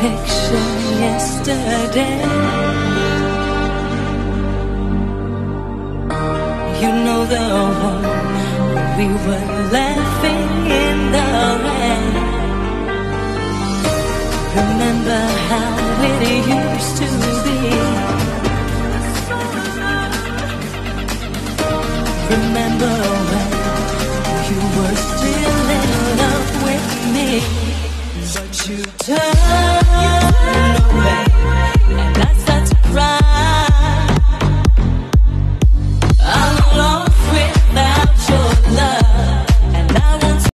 picture yesterday. You know the one we were laughing in the rain. Remember how it used to be. Remember when you were still in